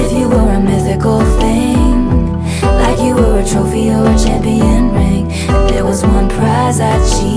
if you were a mythical thing Like you were a trophy or a champion ring There was one prize I'd cheat.